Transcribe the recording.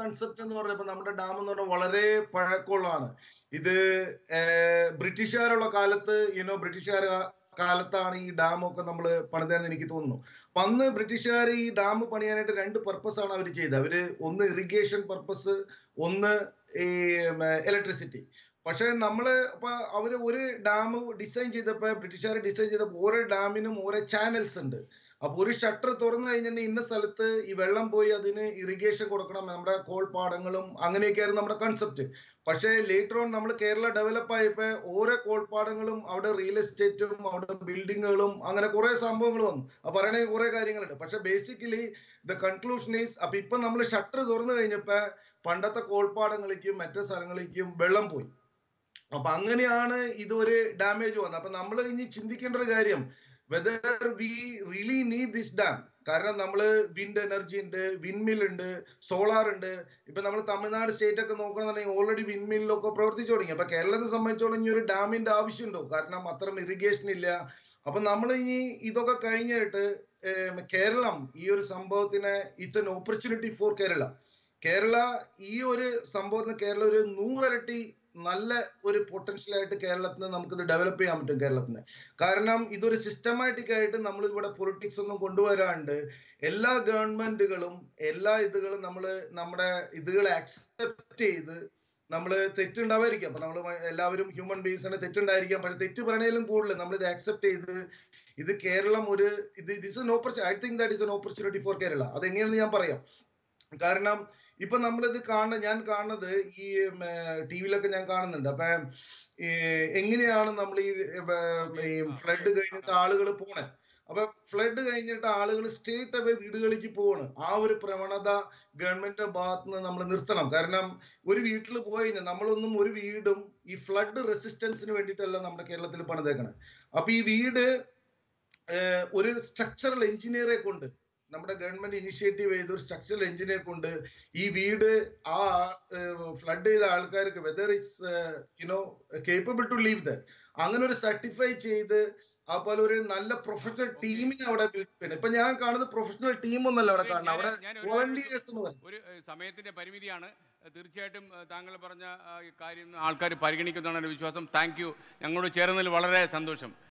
Concept എന്ന് പറഞ്ഞപ്പോ നമ്മുടെ ഡാം എന്ന് പറഞ്ഞാൽ വളരെ പഴക്കമുള്ളതാണ്. ഇത് ബ്രിട്ടീഷുകാരുള്ള കാലത്ത് യുനോ ബ്രിട്ടീഷുകാർ കാലത്താണ് ഈ ഡാം ഒക്കെ നമ്മൾ പണിതെന്ന് എനിക്ക് തോന്നുന്നു. അപ്പൊ അന്ന് ബ്രിട്ടീഷുകാർ ഈ ഡാം പണിയാനായിട്ട് രണ്ട് പർപ്പസ് ആണ് അവർ ചെയ്തത്. അവർ ഒന്ന് ഇറിഗേഷൻ പർപ്പസ് ഒന്ന് ഈ ഇലക്ട്രിസിറ്റി പക്ഷെ നമ്മൾ ഇപ്പൊ അവർ ഒരു ഡാം ഡിസൈൻ ചെയ്തപ്പോ ബ്രിട്ടീഷുകാർ ഡിസൈൻ ചെയ്തപ്പോ ഓരോ ഡാമിനും ഓരോ ചാനൽസ് ഉണ്ട്. അപ്പൊ ഒരു ഷട്ടർ തുറന്നു കഴിഞ്ഞിട്ടുണ്ടെങ്കിൽ ഇന്ന സ്ഥലത്ത് ഈ വെള്ളം പോയി അതിന് ഇറിഗേഷൻ കൊടുക്കണം നമ്മുടെ കോൾ പാടങ്ങളും അങ്ങനെയൊക്കെയായിരുന്നു നമ്മുടെ കൺസെപ്റ്റ് പക്ഷേ ലേറ്റർ ഓൺ നമ്മൾ കേരള ഡെവലപ്പ് ആയപ്പോ ഓരോ കോൾപ്പാടങ്ങളും അവിടെ റിയൽ എസ്റ്റേറ്റും അവിടെ ബിൽഡിങ്ങുകളും അങ്ങനെ കുറെ സംഭവങ്ങൾ വന്നു. അപ്പൊ പറയണേ കുറെ കാര്യങ്ങളുണ്ട്. പക്ഷെ ബേസിക്കലി ദ കൺക്ലൂഷൻ ഈസ് അപ്പൊ ഇപ്പൊ നമ്മൾ ഷട്ടർ തുറന്നു കഴിഞ്ഞപ്പോ പണ്ടത്തെ കോൾപ്പാടങ്ങളിലേക്കും മറ്റു സ്ഥലങ്ങളിലേക്കും വെള്ളം പോയി. അപ്പൊ അങ്ങനെയാണ് ഇതൊരു ഡാമേജ് വന്നത്. അപ്പൊ നമ്മൾ ഇനി ചിന്തിക്കേണ്ട ഒരു കാര്യം whether we really need this dam കാരണം നമ്മൾ വിൻഡ് എനർജി ഉണ്ട് വിൻമിൽ ഉണ്ട് സോളാർ ഉണ്ട്. ഇപ്പൊ നമ്മൾ തമിഴ്നാട് സ്റ്റേറ്റ് ഒക്കെ നോക്കണമെന്നുണ്ടെങ്കിൽ ഓൾറെഡി വിൻമില്ലൊക്കെ പ്രവർത്തിച്ചു തുടങ്ങി. അപ്പൊ കേരളത്തെ സംബന്ധിച്ചോളം ഇനി ഒരു ഡാമിന്റെ ആവശ്യമുണ്ടോ കാരണം അത്രയും ഇറിഗേഷൻ ഇല്ല. അപ്പൊ നമ്മൾ ഇനി ഇതൊക്കെ കഴിഞ്ഞിട്ട് കേരളം ഈ ഒരു സംഭവത്തിന് it's an opportunity for Kerala. Kerala ഈ ഒരു സംഭവത്തിന് കേരള ഒരു നൂറരട്ടി നല്ല ഒരു പൊട്ടൻഷ്യൽ ആയിട്ട് കേരളത്തിന് നമുക്കിത് ഡെവലപ്പ് ചെയ്യാൻ പറ്റും കേരളത്തിന്. കാരണം ഇതൊരു സിസ്റ്റമാറ്റിക് ആയിട്ട് നമ്മൾ ഇവിടെ പൊളിറ്റിക്സ് ഒന്നും കൊണ്ടുവരാണ്ട് എല്ലാ ഗവൺമെന്റുകളും എല്ലാ ഇതുകളും നമ്മൾ നമ്മുടെ ഇതുകളെ അക്സെപ്റ്റ് ചെയ്ത് നമ്മൾ തെറ്റുണ്ടാവായിരിക്കാം അപ്പൊ നമ്മൾ എല്ലാവരും ഹ്യൂമൻ ബീങ്സിന് തെറ്റുണ്ടായിരിക്കാം. പക്ഷെ തെറ്റ് പറയണേലും കൂടുതൽ നമ്മൾ ഇത് അക്സെപ്റ്റ് ചെയ്ത് ഇത് കേരളം ഒരു ഇത് this an opportunity I think that is an opportunity for Kerala. അത് എങ്ങനെയാണെന്ന് ഞാൻ പറയാം. കാരണം ഇപ്പൊ നമ്മളിത് കാണുന്ന ഞാൻ കാണുന്നത് ഈ ടി വിയിലൊക്കെ ഞാൻ കാണുന്നുണ്ട്. അപ്പൊ എങ്ങനെയാണ് നമ്മൾ ഈ ഫ്ലഡ് കഴിഞ്ഞിട്ട് ആളുകൾ പോണേ? അപ്പൊ ഫ്ലഡ് കഴിഞ്ഞിട്ട് ആളുകൾ സ്റ്റേറ്റ് അവേ വീടുകളിലേക്ക് പോവാണ്. ആ ഒരു പ്രവണത ഗവൺമെന്റിന്റെ ഭാഗത്ത് നിന്ന് നമ്മൾ നിർത്തണം. കാരണം ഒരു വീട്ടിൽ പോയി കഴിഞ്ഞാൽ നമ്മളൊന്നും ഒരു വീടും ഈ ഫ്ലഡ് റെസിസ്റ്റൻസിന് വേണ്ടിയിട്ടല്ല നമ്മുടെ കേരളത്തിൽ പണിതേക്കണേ. അപ്പൊ ഈ വീട് ഒരു സ്ട്രക്ചറൽ എഞ്ചിനീയറെ കൊണ്ട് നമ്മുടെ ഗവൺമെന്റ് ഇനിഷ്യേറ്റീവ് ചെയ്ത ഒരു സ്ട്രക്ചറൽ എഞ്ചിനെ കൊണ്ട് ഈ വീട് ആ ഫ്ലഡ് ചെയ്ത ആൾക്കാർക്ക് whether it's you know capable to leave the അങ്ങനെ ഒരു സർട്ടിഫൈ ചെയ്ത് അതുപോലെ ഒരു നല്ല പ്രൊഫഷണൽ ടീമിനെ അവിടെ ഇപ്പൊ ഞാൻ കാണുന്നത് പ്രൊഫഷണൽ ടീം ഒന്നല്ല അവിടെ കാണുന്നത്. അവിടെ വോളണ്ടിയേഴ്സ് എന്ന് പറയും. ഒരു സമയത്തിന്റെ പരിമിതിയാണ്. തീർച്ചയായിട്ടും താങ്കൾ പറഞ്ഞ കാര്യം ആൾക്കാർ പരിഗണിക്കുന്നതാണ് വിശ്വാസം. Thank you. ഞങ്ങളോട് ചേർന്നതിൽ വളരെ സന്തോഷം.